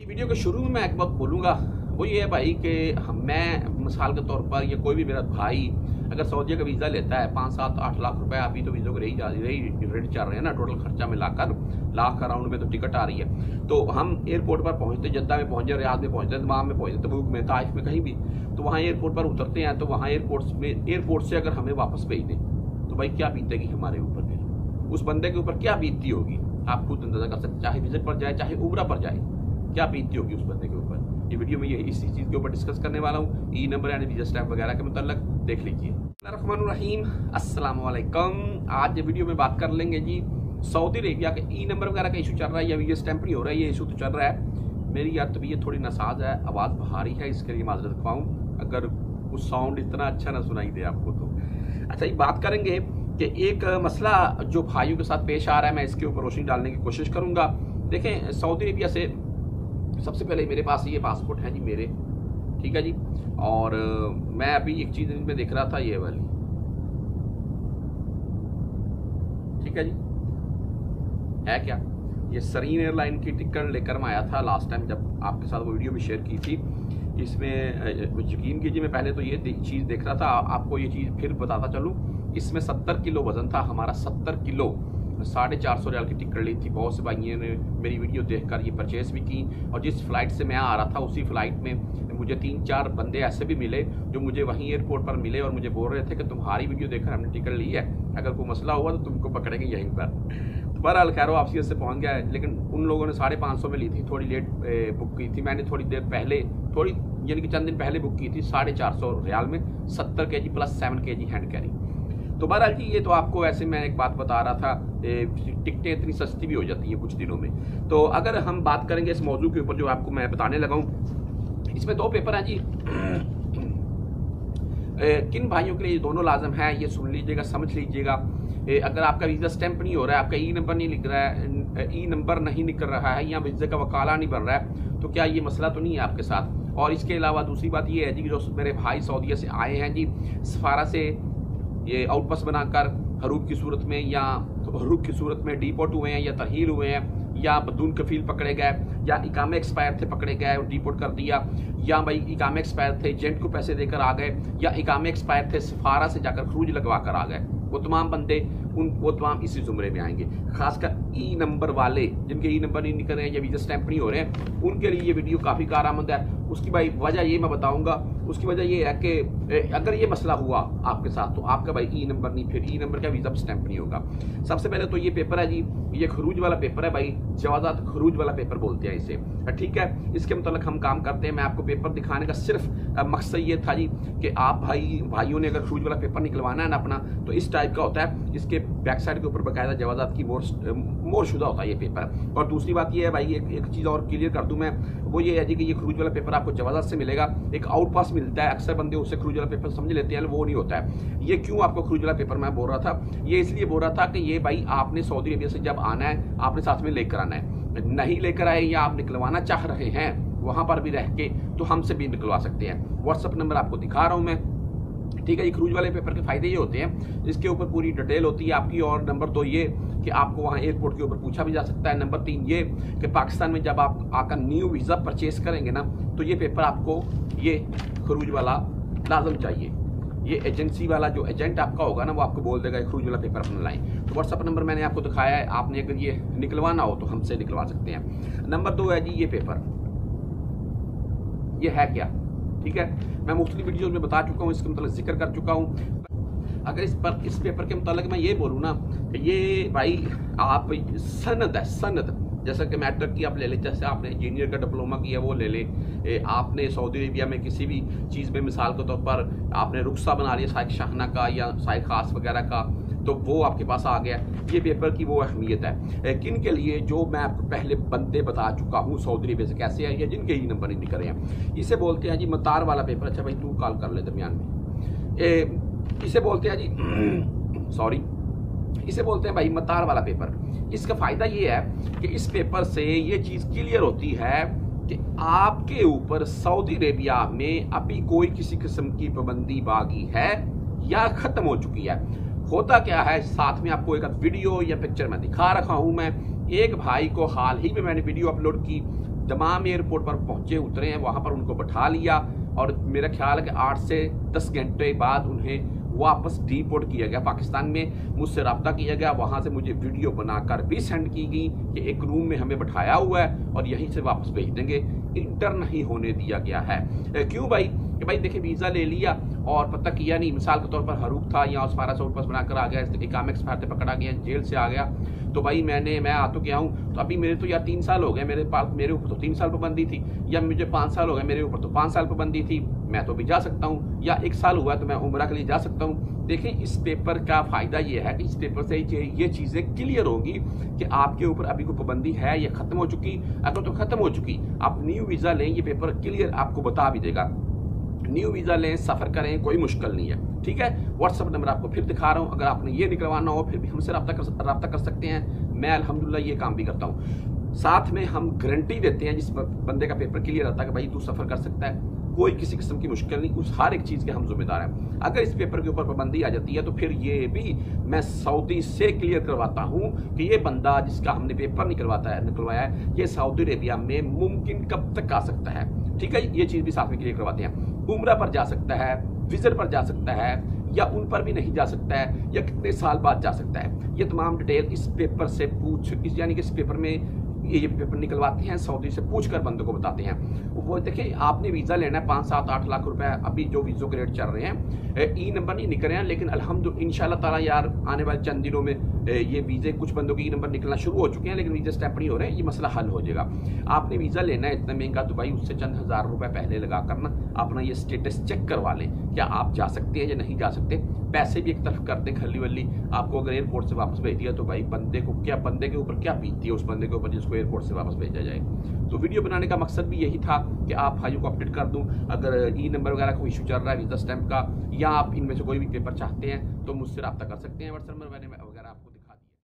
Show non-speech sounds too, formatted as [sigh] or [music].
Video के शुरू में मैं एक बात बोलूँगा। वो ये है भाई कि मैं मिसाल के तौर पर या कोई भी मेरा भाई अगर सऊदी का वीज़ा लेता है, पाँच, सात, आठ लाख रुपए, अभी तो वीज़ा को रही जा रही रेट चल रहे हैं ना टोटल खर्चा मिलाकर लाख अराउंड में तो टिकट आ रही है। तो हम एयरपोर्ट पर पहुँचते, जद्दा में पहुँचे, रियाद में पहुँचते तमाम में पहुँचते तबूक में, ताइफ में, कहीं भी तो वहाँ एयरपोर्ट पर उतरते हैं तो वहाँ एयरपोर्ट में एयरपोर्ट से अगर हमें वापस भेज दें तो भाई क्या बीतेगी हमारे ऊपर उस बंदे के ऊपर क्या बीतती होगी? आप खुद अंदाज़ा कर सकते चाहे विज़िट पर जाए, चाहे उबरा पर जाए। क्या बीतती होगी उस बंदे के ऊपर? ये वीडियो में ये इसी चीज़ के ऊपर डिस्कस करने वाला हूँ। ई नंबर यानी वीज़ा स्टैम्प वगैरह के मतलब देख लीजिए। रहीम वालेकुम आज ये वीडियो में बात कर लेंगे जी, सऊदी अरेबिया के ई नंबर वगैरह का इशू चल रहा है या वीज़ा स्टैंप नहीं हो रहा है, ये इशू तो चल रहा है। मेरी यार तबीयत थोड़ी नसाज है, आवाज़ भारी है, इसके लिए माजरत पाऊँ अगर कुछ साउंड इतना अच्छा ना सुनाई दे आपको तो। अच्छा ये बात करेंगे कि एक मसला जो भाइयों के साथ पेश आ रहा है, मैं इसके ऊपर रोशनी डालने की कोशिश करूँगा। देखें, सऊदी अरेबिया से सबसे पहले मेरे पास ये पासपोर्ट है जी, मेरे। ठीक है जी? और मैं अभी एक चीज़ में देख रहा था, ये वाली। ठीक है जी? है क्या? ये सरीन एयरलाइन की टिकट लेकर मैं आया था लास्ट टाइम जब आपके साथ वो वीडियो भी शेयर की थी। इसमें यकीन कीजिए, मैं पहले तो ये चीज़ देख रहा था, आपको ये चीज़ फिर बताता चलूँ। इसमें सत्तर किलो वज़न था, हमारा सत्तर किलो। साढ़े चार सौ रियाल की टिकट ली थी। बहुत से भाइयों ने मेरी वीडियो देखकर ये परचेस भी की और जिस फ़्लाइट से मैं आ रहा था, उसी फ़्लाइट में मुझे तीन चार बंदे ऐसे भी मिले जो मुझे वहीं एयरपोर्ट पर मिले और मुझे बोल रहे थे कि तुम्हारी वीडियो देखकर हमने टिकट ली है। अगर कोई मसला हुआ तो तुमको पकड़ेंगे यहीं पर। तो बहरहाल खैर वापसी से पहुँच गया है लेकिन उन लोगों ने साढ़े पाँच सौ में ली थी। थोड़ी लेट बुक की थी मैंने, थोड़ी देर पहले, थोड़ी, यानी कि चंद दिन पहले बुक की थी साढ़े चार सौ रियाल में, सत्तर के जी प्लस सेवन के जी हैंड कैरी तो बहरहाल जी, ये तो आपको ऐसे मैं एक बात बता रहा था टिकटें इतनी सस्ती भी हो जाती हैं कुछ दिनों में। तो अगर हम बात करेंगे इस मौजू के ऊपर जो आपको मैं बताने लगा हूँ, इसमें दो पेपर हैं जी। किन भाइयों के लिए दोनों लाजम है, ये सुन लीजिएगा, समझ लीजिएगा। अगर आपका वीज़ा स्टैंप नहीं हो रहा है, आपका ई नंबर नहीं लिख रहा है ई नंबर नहीं निकल रहा है, या वीज़े का वकाला नहीं बन रहा है तो क्या ये मसला तो नहीं है आपके साथ? और इसके अलावा दूसरी बात ये है जी जो मेरे भाई सऊदीया से आए हैं जी, सफारा से ये आउटपस बनाकर हरूब की सूरत में या हरूब की सूरत में डिपोर्ट हुए हैं या तरहील हुए हैं, या बदून कफील पकड़े गए, या इकामे एक्सपायर थे, पकड़े गए और डिपोर्ट कर दिया, या भाई इकामे एक्सपायर थे एजेंट को पैसे देकर आ गए, या इकामे एक्सपायर थे, सफारा से जाकर क्रूज लगवा कर आ गए। वो तमाम बंदे उन, वो तमाम इसी जुमरे में आएँगे। खासकर ई नंबर वाले, जिनके ई नंबर नहीं निकल रहे हैं या वीज़ा स्टैंप नहीं हो रहे हैं, उनके लिए ये वीडियो काफ़ी कारआमद है। उसकी भाई, वजह ये मैं बताऊँगा। उसकी वजह ये है कि अगर ये मसला हुआ आपके साथ तो आपका भाई ई नंबर नहीं, फिर ई नंबर का वीज़ा स्टैंप नहीं होगा। सबसे पहले तो ये पेपर है जी, ये खरूज वाला पेपर है भाई जवाजात खरूज वाला पेपर बोलते हैं इसे। ठीक है? इसके मतलब हम काम करते हैं। मैं आपको पेपर दिखाने का सिर्फ़ मकसद ये था जी, कि आप भाई, भाइयों ने अगर खरूज वाला पेपर निकलवाना है ना अपना तो इस टाइप का होता है, इसके बैक साइड के ऊपर बाकायदा जवाजात की मोर मोर शुदा होता है ये पेपर और दूसरी बात ये है भाई एक, एक चीज़ और क्लियर कर दूँ मैं वो ये है जी कि ये खरूज वाला पेपर आपको जवाजात से मिलेगा। एक आउट पास मिलता है अक्सर बंदे उससे खरूज वाला पेपर समझ लेते हैं वो नहीं होता है। ये क्यों आपको खरूज वाला पेपर मैं बोल रहा था? ये इसलिए बोल रहा था कि ये भाई आपने सऊदी अरबिया से जब आना है आपने साथ में लेकर आना है। नहीं लेकर आए या आप निकलवाना चाह रहे हैं वहाँ पर भी रह के तो हमसे भी निकलवा सकते हैं। व्हाट्सअप नंबर आपको दिखा रहा हूँ मैं। ठीक है, ये क्रूज वाले पेपर के फ़ायदे ये होते हैं। इसके ऊपर पूरी डिटेल होती है आपकी और नंबर दो ये कि आपको वहाँ एयरपोर्ट के ऊपर पूछा भी जा सकता है। नंबर तीन ये कि पाकिस्तान में जब आप आकर न्यू वीज़ा परचेज करेंगे ना तो ये पेपर आपको ये क्रूज वाला लाजम चाहिए। ये एजेंसी वाला जो एजेंट आपका होगा ना, वो आपको बोल देगा क्रूज वाला पेपर अपना लाएँ। तो व्हाट्सअप नंबर मैंने आपको दिखाया है। आपने अगर ये निकलवाना हो तो हमसे निकलवा सकते हैं। नंबर दो है जी ये पेपर ये है क्या? ठीक है? मैं मुख्तलि वीडियो में बता चुका हूँ, इसके मतलब ज़िक्र कर चुका हूँ। अगर इस पर, इस पेपर के मतलब मैं ये बोलूँ ना, कि ये भाई, आप सनद है, सनद। जैसा कि मैट्रिक की आप ले लें, जैसे आपने इंजीनियर का डिप्लोमा किया, वो ले लें। आपने सऊदी अरेबिया में किसी भी चीज़ में मिसाल के तौर पर आपने रुखसा बना लिया साइक शाहना का या साइक खास वगैरह का। तो वो आपके पास आ गया। ये पेपर की वो अहमियत है। किन के लिए जो मैं आपको पहले बंदे बता चुका हूँ सऊदी अरेबिया से कैसे है या जिनके ही नंबर नहीं निकल हैं इसे बोलते हैं जी मतार वाला पेपर अच्छा भाई तू कॉल कर ले दरमियान में। ए, इसे बोलते हैं जी [clears throat] सॉरी इसे बोलते हैं भाई मतार वाला पेपर इसका फ़ायदा ये है कि इस पेपर से ये चीज़ क्लियर होती है कि आपके ऊपर सऊदी अरेबिया में अभी कोई किसी किस्म की पाबंदी बागी है या ख़त्म हो चुकी है। होता क्या है? साथ में आपको एक वीडियो या पिक्चर में दिखा रखा हूँ मैं। एक भाई को हाल ही में मैंने वीडियो अपलोड की। दमाम एयरपोर्ट पर पहुँचे, उतरे हैं, वहाँ पर उनको बैठा लिया और मेरा ख्याल है कि आठ से दस घंटे बाद उन्हें वापस डिपोर्ट किया गया पाकिस्तान में। मुझसे रबता किया गया, वहाँ से मुझे वीडियो बनाकर भी सेंड की गई। कि एक रूम में हमें बैठाया हुआ है और यहीं से वापस भेज देंगे। इंटर नहीं होने दिया गया है। क्यों भाई? कि भाई देखिए वीज़ा ले लिया और पता किया नहीं, मिसाल के तौर पर हरूक था या उस पारा से ऊपर बनाकर आ गया इकाम एक्सपायर पकड़ा गया, जेल से आ गया। तो भाई मैंने, मैं आ तो गया हूँ। तो अभी मेरे तो यार तीन साल हो गए, मेरे पास, मेरे ऊपर तो तीन साल पाबंदी थी, या मुझे पाँच साल हो गए, मेरे ऊपर तो पाँच साल पाबंदी थी। मैं तो भी जा सकता हूँ, या एक साल हुआ तो मैं उम्र के लिए जा सकता हूँ। देखिए, इस पेपर का फ़ायदा ये है कि इस पेपर से ये चीज़ें क्लियर होगी कि आपके ऊपर अभी कोई पाबंदी है या ख़त्म हो चुकी, अगर तो ख़त्म हो चुकी, आप न्यू वीज़ा लें, ये पेपर क्लियर आपको बता भी देगा। न्यू वीज़ा लें सफ़र करें, कोई मुश्किल नहीं है। ठीक है? व्हाट्सअप नंबर आपको फिर दिखा रहा हूँ। अगर आपने ये निकलवाना हो, फिर भी हमसे रब्ता कर सकते हैं। मैं अलहमदिल्ला ये काम भी करता हूँ। साथ में हम गारंटी देते हैं, जिस बंदे का पेपर क्लियर आता है कि भाई तू सफ़र कर सकता है। कोई किसी किस्म की मुश्किल नहीं, उस हर एक चीज़ के हम जिम्मेदार हैं। अगर इस पेपर के ऊपर पाबंदी आ जाती है तो फिर ये भी मैं सऊदी से क्लियर करवाता हूँ कि ये बंदा जिसका हमने पेपर निकलवाता है, निकलवाया है, ये सऊदी अरेबिया में मुमकिन कब तक आ सकता है। ठीक है? ये चीज़ भी साथ में क्लियर करवाते हैं। उम्र पर जा सकता है विज़िट पर जा सकता है, या उन पर भी नहीं जा सकता है, या कितने साल बाद जा सकता है। ये तमाम डिटेल इस पेपर से पूछ, इस यानी कि इस पेपर में ये पेपर निकलवाते हैं, सऊदी से पूछ कर बंदों को बताते हैं। वो देखिए आपने वीज़ा लेना है पाँच, सात, आठ लाख रुपए, अभी जो वीज़ों के रेट चल रहे हैं ई नंबर नहीं निकल रहे हैं, लेकिन अलहमद इन ताला यार, आने वाले चंद दिनों में ये वीज़े कुछ बंदों के नंबर निकलना शुरू हो चुके हैं, लेकिन वीज़े स्टेप नहीं हो रहे हैं ये मसला हल हो जाएगा। आपने वीज़ा लेना है इतना महँगा दुबई उससे चंद हज़ार रुपये पहले लगा कर ना अपना ये स्टेटस चेक करवा लें, क्या आप जा सकते हैं या नहीं जा सकते? पैसे भी एक तरफ़ कर दें खली वली आपको अगर एयरपोर्ट से वापस भेज दिया तो भाई बंदे को क्या, बंदे के ऊपर क्या बीतती है उस बंदे के ऊपर जिसको एयरपोर्ट से वापस भेजा जाए? तो वीडियो बनाने का मकसद भी यही था कि आप भाइयों को अपडेट कर दूँ, अगर ई नंबर वगैरह कोई इशू चल रहा है वीज़ा स्टैम्प का, या आप इनमें से कोई भी पेपर चाहते हैं तो मुझसे रब्ता कर सकते हैं। व्हाट्सएप नंबर मैंने